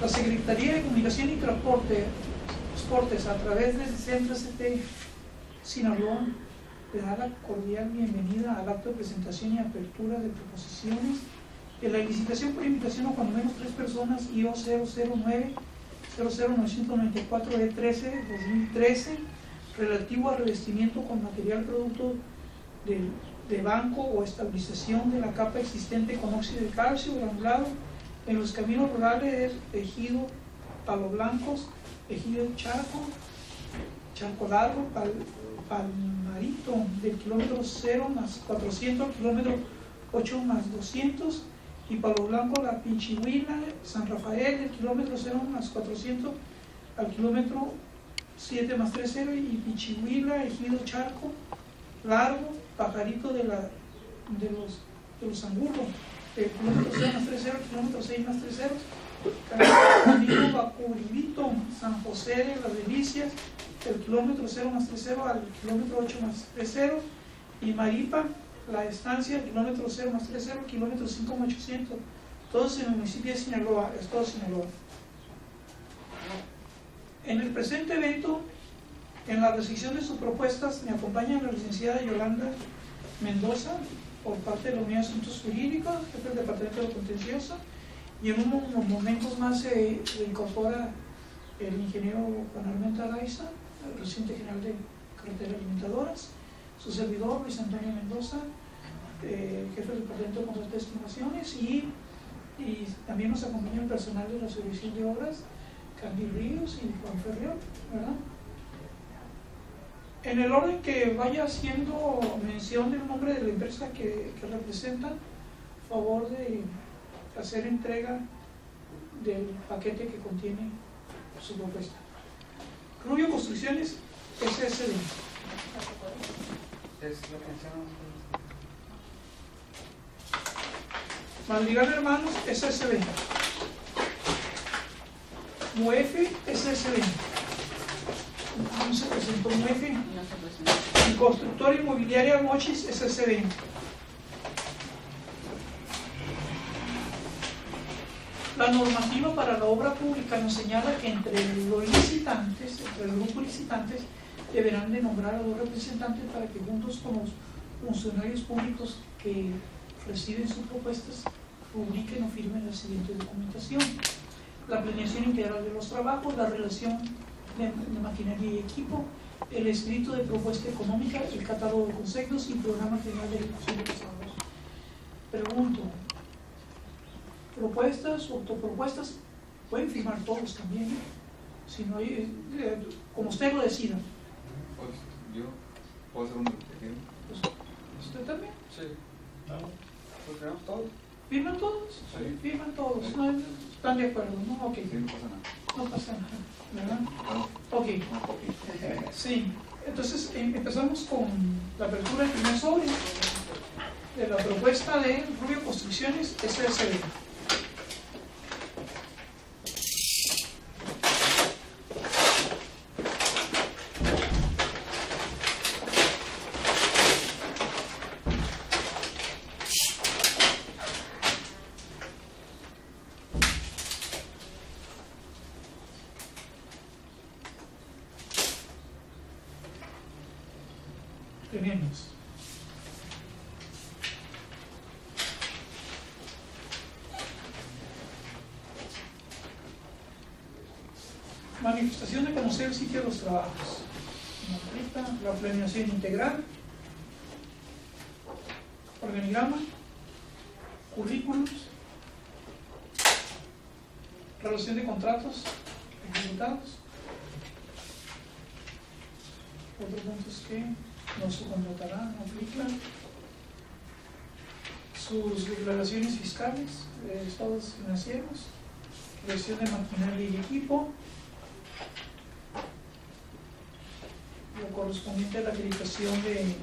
La Secretaría de Comunicación y Transporte, Transportes, a través del Centro ST Sinaloa, le da la cordial bienvenida al acto de presentación y apertura de proposiciones de la licitación por invitación a cuando menos tres personas IO 009 00994 de 13 2013 relativo al revestimiento con material producto del de banco o estabilización de la capa existente con óxido de calcio granulado en los caminos rurales de Ejido Palo Blancos, Ejido Charco, Charco Largo, Palmarito, del kilómetro 0 más 400 al kilómetro 8 más 200, y Palo Blanco, La Pinchihuila, San Rafael, del kilómetro 0 más 400 al kilómetro 7 más 30, y Pinchihuila, Ejido Charco, Largo, pajarito de, la, de los, de los angulos, el kilómetro 6 más 30, kilómetro 6 más 30, Camino Bacuribito, San José de las Delicias, el kilómetro 0 más 30 al kilómetro 8 más 30, y Maripa, la estancia, el kilómetro 0 más 30, kilómetro 5 más 800, todos en el municipio de Sinaloa, Estado de Sinaloa. En el presente evento en la recepción de sus propuestas me acompaña la licenciada Yolanda Mendoza por parte de la Unidad de Asuntos Jurídicos, jefe del Departamento de Contencioso, y en unos momentos más se incorpora el ingeniero Juan Armenta Araiza, el presidente general de Carreteras Alimentadoras, su servidor Luis Antonio Mendoza, eh, jefe del Departamento de Contratos de Estimaciones, y, también nos acompaña el personal de la Servicio de Obras, Candy Ríos y Juan Ferriol, ¿verdad? En el orden que vaya haciendo mención del nombre de la empresa que, que representan, favor de hacer entrega del paquete que contiene su propuesta. Rubio Construcciones SSD. Es Madrigal Hermanos SSB. Muefe SSB no se presentó un eje. Y constructora inmobiliaria Mochis SSD. La normativa para la obra pública nos señala que entre los licitantes, entre el grupo licitantes, deberán de nombrar a dos representantes para que juntos con los funcionarios públicos que reciben sus propuestas publiquen o firmen la siguiente documentación. La planeación integral de los trabajos, la relación de, maquinaria y equipo, el escrito de propuesta económica, el catálogo de conceptos y programa general de ejecución de los trabajos. Pregunto, propuestas, autopropuestas, pueden firmar todos también, si no hay, eh, como usted lo decida. Pues yo puedo hacer un pues, ¿Usted también? Sí. Pues firmamos todos. ¿Firman todos? Sí. Firman todos. ¿Están de acuerdo? ¿No? Ok. Sí, no pasa nada. Ok. Sí. Entonces em, empezamos con la apertura del primer sobre de la propuesta de Rubio Construcciones SSD. De conocer el sitio de los trabajos. La planeación integral, organigrama, currículos, relación de contratos ejecutados, otros puntos que no se contratarán, no aplican, sus declaraciones fiscales, estados financieros, relación de maquinaria y equipo, correspondiente a la acreditación de,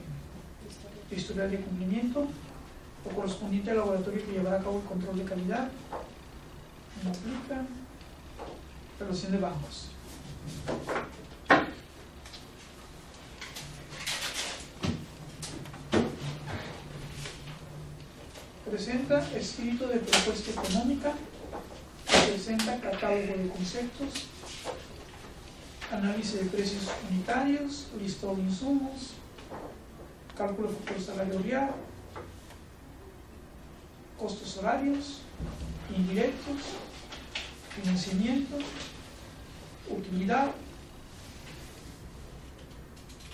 historial de cumplimiento o correspondiente al laboratorio que llevará a cabo el control de calidad. No aplica. Relación de bancos. Presenta escrito de propuesta económica presenta catálogo de conceptos, análisis de precios unitarios, listado de insumos, cálculo de factor salario real, costos horarios, indirectos, financiamiento, utilidad,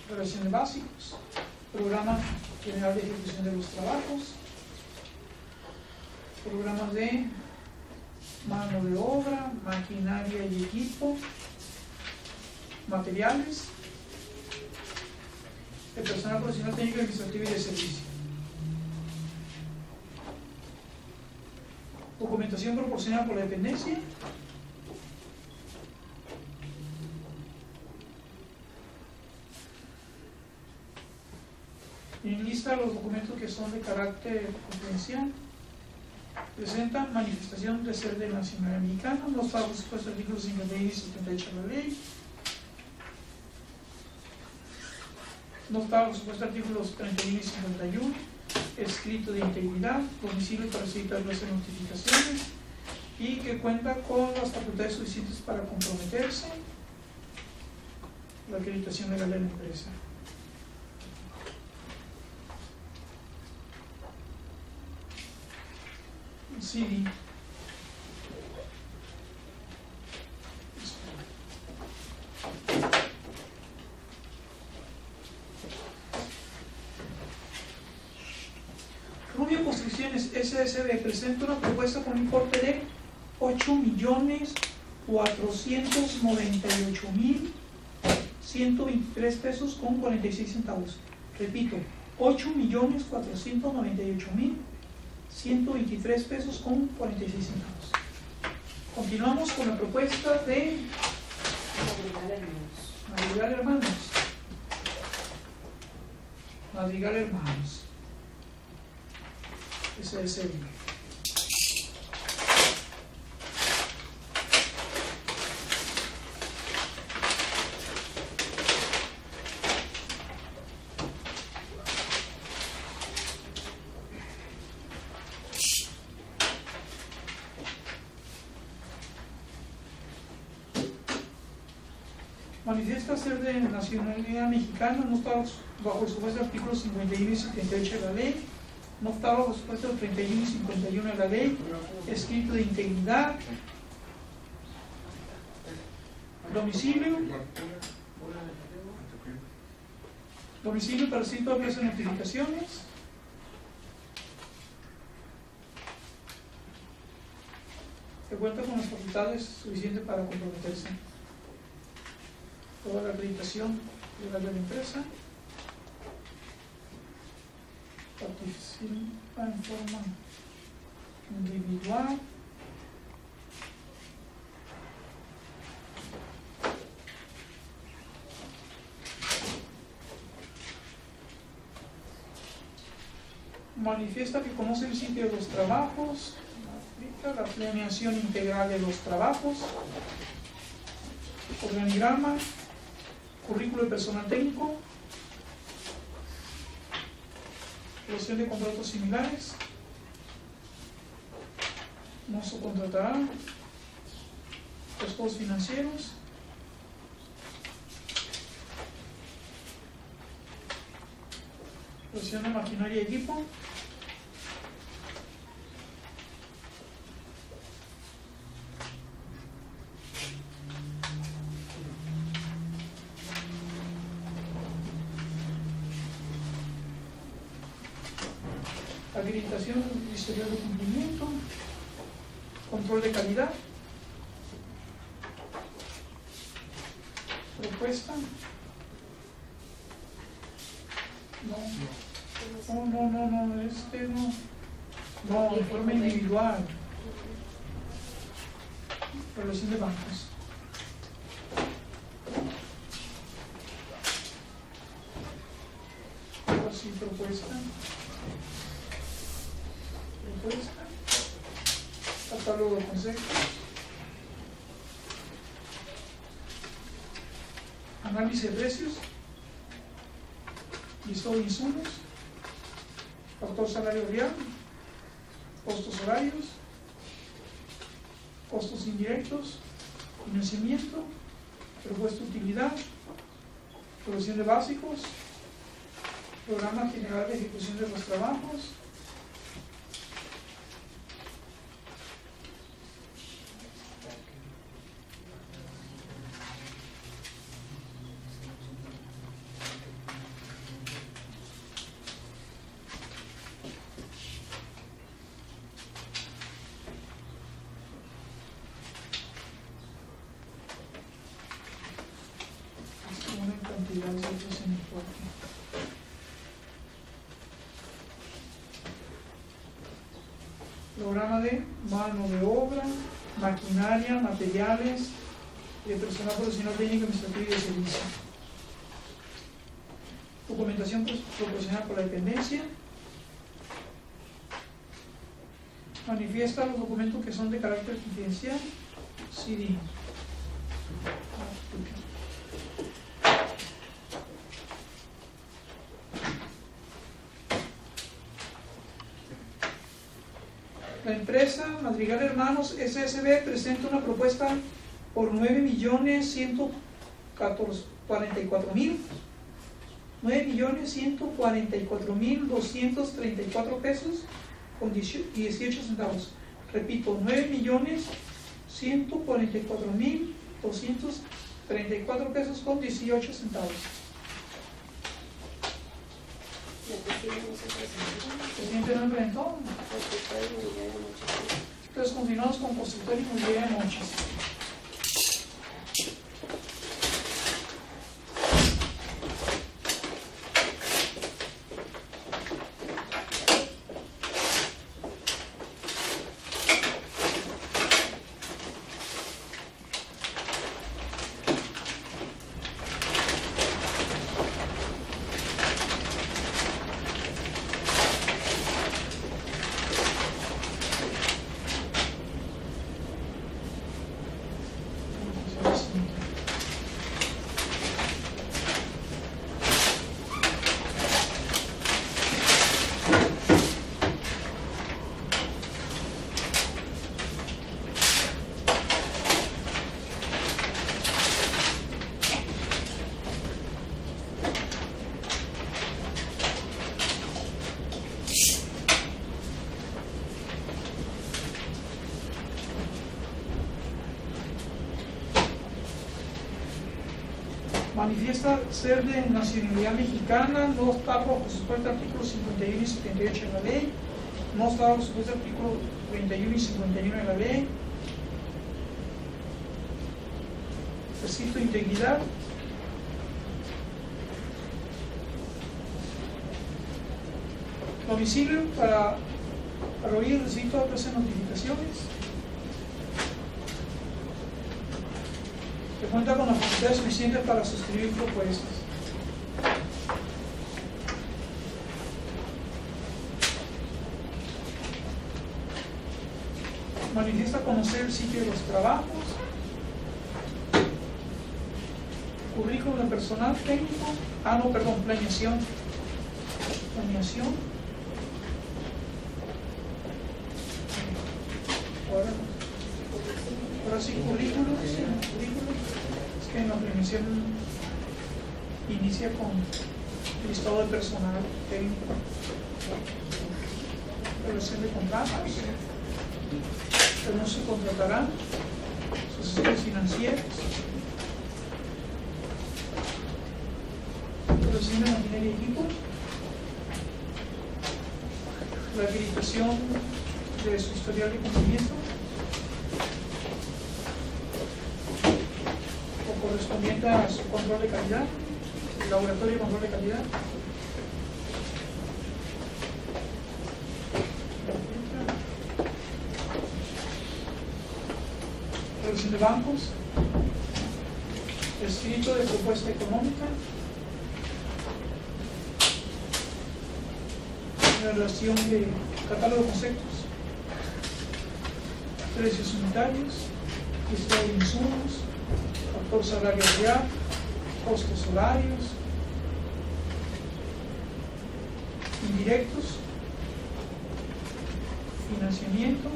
relaciones básicos, programa general de ejecución de los trabajos, programas de mano de obra, maquinaria y equipo, materiales, de personal profesional técnico administrativo y de servicio. Documentación proporcionada por la dependencia. Y lista los documentos que son de carácter confidencial. Presenta manifestación de ser de nacionalidad mexicana, no está por supuesto artículos 51 y 78 de la ley. No está por supuesto artículos 31 y 51, escrito de integridad, domicilio para solicitar las notificaciones y que cuenta con las facultades suficientes para comprometerse la acreditación legal de la empresa. CD. Rubio Construcciones SSB presenta una propuesta con un importe de 8 millones 498 mil 123 pesos con 46 centavos. Repito, 8 millones 498 mil 123 pesos con 46 centavos. Continuamos con la propuesta de Madrigal Hermanos. Madrigal Hermanos. Ese es. Manifiesta ser de nacionalidad mexicana, no está bajo el supuesto artículo 51 y 78 de la ley, no está bajo el supuesto 31 y 51 de la ley, escrito de integridad, domicilio, domicilio para recibir todas las notificaciones, que cuenta con las facultades suficientes para comprometerse. Toda la acreditación de la empresa, participa en forma individual, manifiesta que conoce el sitio de los trabajos, la planeación integral de los trabajos, organigrama, currículo de personal técnico, de contratos similares, no subcontratará, costos financieros, relación de maquinaria y equipo, habilitación y historial de cumplimiento, control de calidad, propuesta. No, no, no, no, no, este no. No, informe individual. Relación de bancos. Así, propuesta propuesta, catálogo de conceptos, análisis de precios, listado de insumos, factor salario real, costos horarios, costos indirectos, financiamiento, propuesta utilidad, provisión de básicos, programa general de ejecución de los trabajos, es el. Programa de mano de obra, maquinaria, materiales, de personal profesional técnico, administrativo y de servicio. Documentación proporcionada por la dependencia. Manifiesta los documentos que son de carácter confidencial. CD. La empresa SSB presenta una propuesta por 9 millones 144 mil 9 millones 144 mil 234 pesos con 18 centavos. Repito, 9 millones 144 mil 234 pesos con 18 centavos. Presidente no presentó. Entonces continuamos con constructor inmobiliaria Monchis. Manifiesta ser de nacionalidad mexicana, no está bajo supuesto artículo 51 y 78 de la ley, no está bajo supuesto artículo 31 y 51 de la ley, de integridad, domicilio para, para oír de otras notificaciones, que cuenta con la facultad suficiente para suscribir propuestas. Manifiesta conocer el sitio de los trabajos, currículum de personal técnico, ah no, perdón, planeación, planeación. Ahora, ahora sí, currículum, sí, currículum. En la planeación inicia con listado de personal técnico, relación de contratos, que no se contratarán, sociedades financieras, relación de maquinaria y equipos, la acreditación de su historial de cumplimiento, su control de calidad, laboratorio de control de calidad. Relación de bancos, escrito de propuesta económica, relación de catálogo de conceptos, precios unitarios, listado de insumos, salario real, costos horarios, indirectos, financiamiento,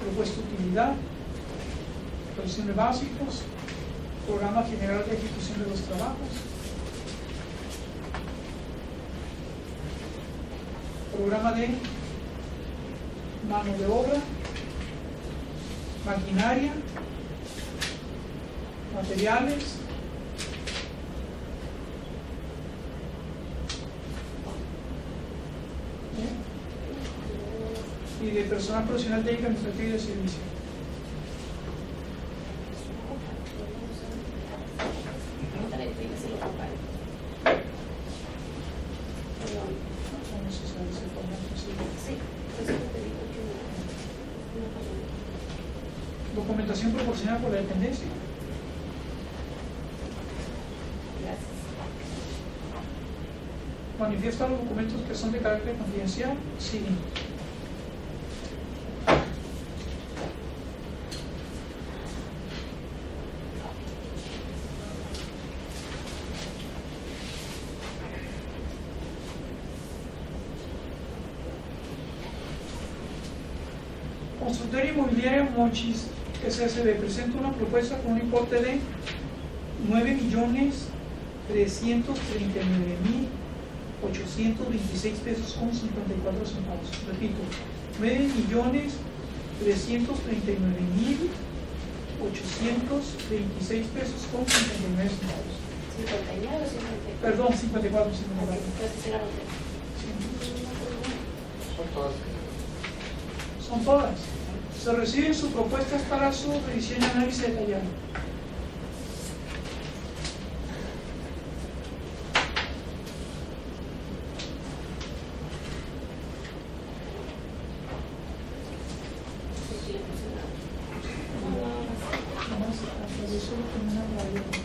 propuesta utilidad, actualización de básicos, programa general de ejecución de los trabajos, programa de mano de obra, maquinaria, materiales, y de personal profesional técnico, administrativo y de servicio. Documentación proporcionada por la dependencia. Manifiesta los documentos que son de carácter confidencial. Sí. Consultoría Inmobiliaria Monchis SSB presenta una propuesta con un importe de 9 millones 339 mil 826 pesos con 54 centavos. Repito, 9 millones 339 mil 826 pesos con 59 centavos. 59 o 50. Perdón, 54, 54. Entonces era otro. Son todas. Son todas. Se reciben sus propuestas para su revisión y análisis detallado. Vamos a traducirlo con una radio.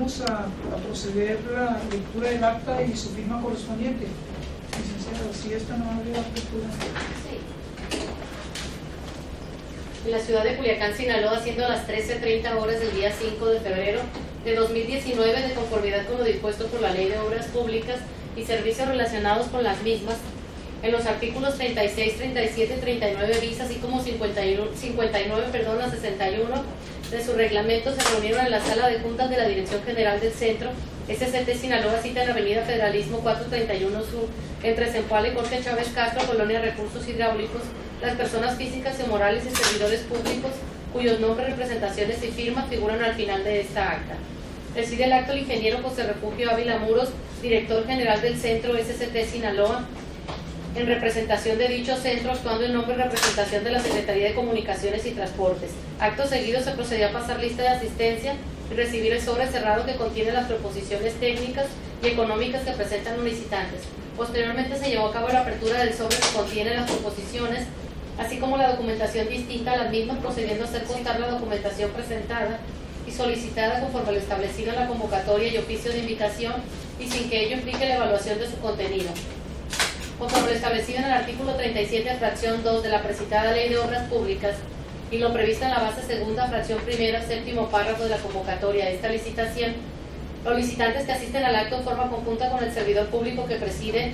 vamos a, a proceder la lectura del acta y su firma correspondiente. Licenciado, si esta no la lectura. Sí. en la ciudad de Culiacán, Sinaloa, siendo las 13.30 horas del día 5 de febrero de 2019, de conformidad con lo dispuesto por la Ley de Obras Públicas y servicios relacionados con las mismas, en los artículos 36, 37, 39 bis, así como 51, 59, perdón, a 61 de su reglamento, se reunieron en la sala de juntas de la Dirección General del Centro, SCT Sinaloa, cita en Avenida Federalismo 431 Sur, entre Zempoala y Jorge Chávez Castro, Colonia Recursos Hidráulicos, las personas físicas y morales y servidores públicos cuyos nombres, representaciones y firmas figuran al final de esta acta. Preside el acto el ingeniero José Refugio Ávila Muros, director general del Centro SCT Sinaloa, en representación de dicho centro, actuando en nombre y representación de la Secretaría de Comunicaciones y Transportes. Acto seguido se procedió a pasar lista de asistencia y recibir el sobre cerrado que contiene las proposiciones técnicas y económicas que presentan los licitantes. Posteriormente se llevó a cabo la apertura del sobre que contiene las proposiciones, así como la documentación distinta a las mismas, procediendo a hacer constar la documentación presentada y solicitada conforme lo establecido en la convocatoria y oficio de invitación y sin que ello implique la evaluación de su contenido. Conforme lo establecido en el artículo 37, fracción 2 de la precitada Ley de Obras Públicas y lo previsto en la base segunda, fracción primera, séptimo párrafo de la convocatoria de esta licitación, los licitantes que asisten al acto en forma conjunta con el servidor público que preside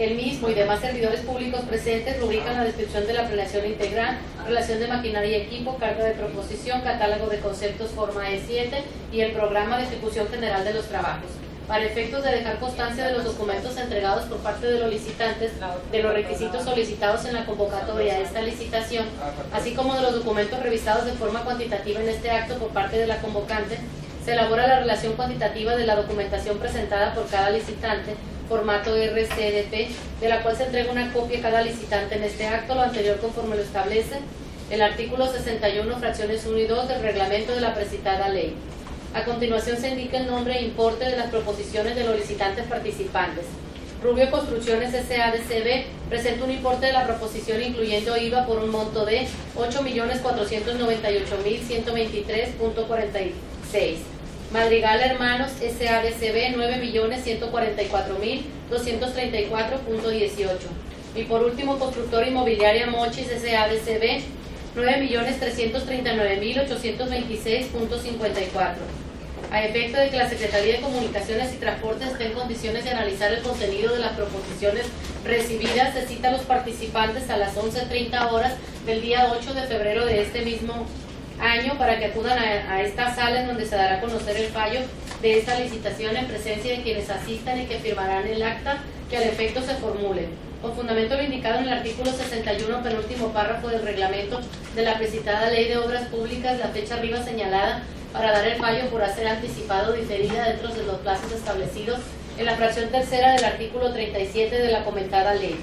el mismo y demás servidores públicos presentes rubrican la descripción de la planeación integral, relación de maquinaria y equipo, carga de proposición, catálogo de conceptos forma E7 y el programa de ejecución general de los trabajos. Para efectos de dejar constancia de los documentos entregados por parte de los licitantes, de los requisitos solicitados en la convocatoria de esta licitación, así como de los documentos revisados de forma cuantitativa en este acto por parte de la convocante, se elabora la relación cuantitativa de la documentación presentada por cada licitante, formato RCDP, de la cual se entrega una copia a cada licitante en este acto, lo anterior conforme lo establece el artículo 61, fracciones 1 y 2 del reglamento de la precitada ley. A continuación se indica el nombre e importe de las proposiciones de los licitantes participantes. Rubio Construcciones SADCB presenta un importe de la proposición incluyendo IVA por un monto de 8.498.123.46. Madrigal Hermanos SADCB 9.144.234.18. Y por último, Constructor Inmobiliaria Mochis SADCB 9.339.826.54. A efecto de que la Secretaría de Comunicaciones y Transportes esté en condiciones de analizar el contenido de las proposiciones recibidas, se cita a los participantes a las 11.30 horas del día 8 de febrero de este mismo año para que acudan a, a esta sala en donde se dará a conocer el fallo de esta licitación en presencia de quienes asistan y que firmarán el acta que al efecto se formule. Con fundamento indicado en el artículo 61, penúltimo párrafo del reglamento de la precitada Ley de Obras Públicas, la fecha arriba señalada para dar el fallo por hacer anticipado diferida dentro de los plazos establecidos en la fracción tercera del artículo 37 de la comentada ley.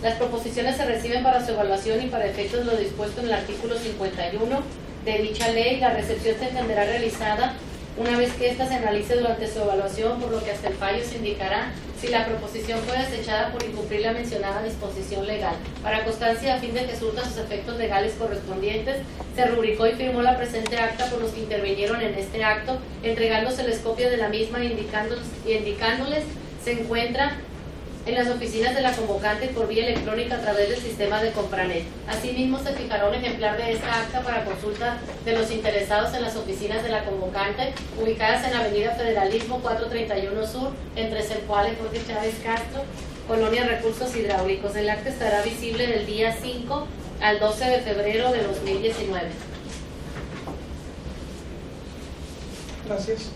Las proposiciones se reciben para su evaluación y para efectos de lo dispuesto en el artículo 51 de dicha ley. La recepción se entenderá realizada una vez que ésta se analice durante su evaluación, por lo que hasta el fallo se indicará si la proposición fue desechada por incumplir la mencionada disposición legal. Para constancia, a fin de que surta sus efectos legales correspondientes, se rubricó y firmó la presente acta por los que intervinieron en este acto, entregándoseles copia de la misma e indicándoles, y indicándoles se encuentra en las oficinas de la convocante por vía electrónica a través del sistema de Compranet. Asimismo, se fijará un ejemplar de esta acta para consulta de los interesados en las oficinas de la convocante, ubicadas en Avenida Federalismo 431 Sur, entre y Jorge Chávez Castro, Colonia Recursos Hidráulicos. El acta estará visible del día 5 al 12 de febrero de 2019. Gracias.